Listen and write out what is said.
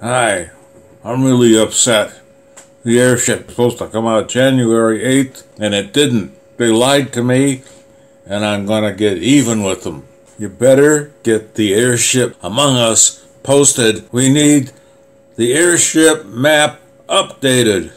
Hi, I'm really upset. The airship's supposed to come out January 8th, and it didn't. They lied to me, and I'm gonna get even with them. You better get the airship among us posted. We need the airship map updated.